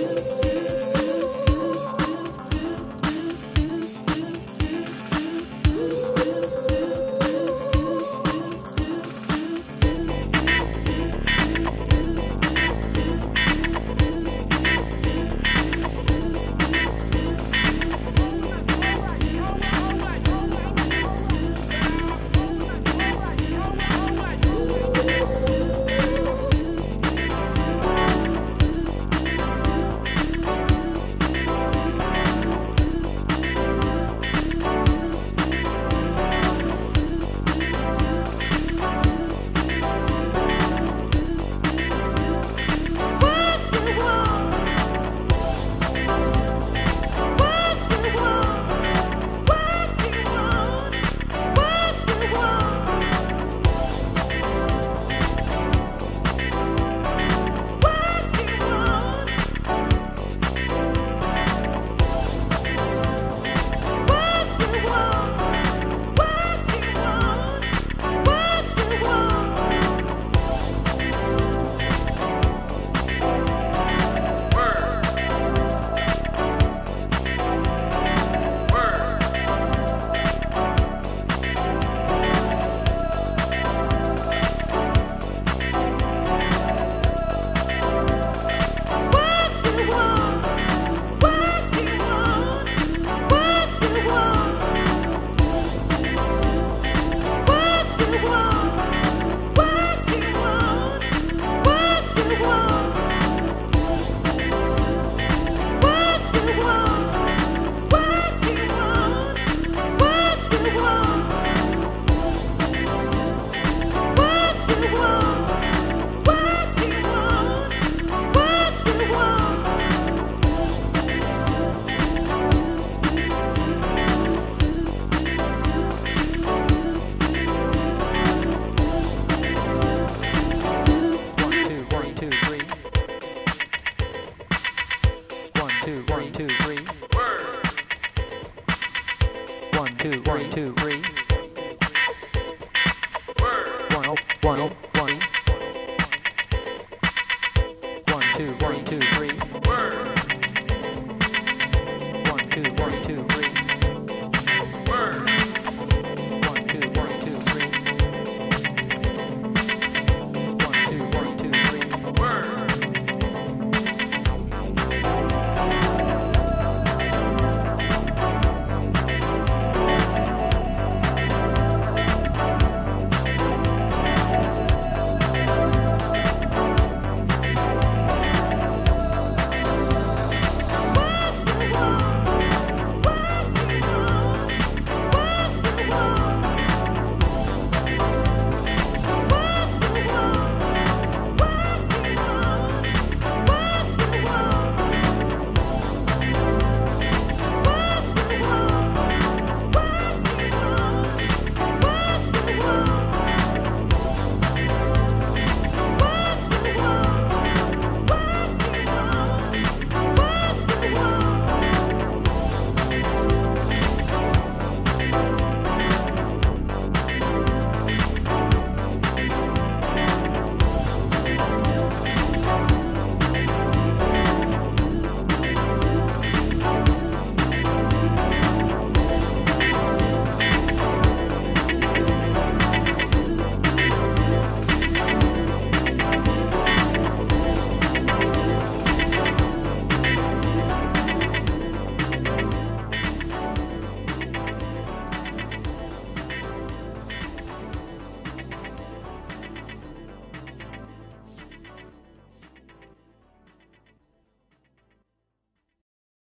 you. two, three, two, three. One, oh, one, oh, one. One, two, one, two, three.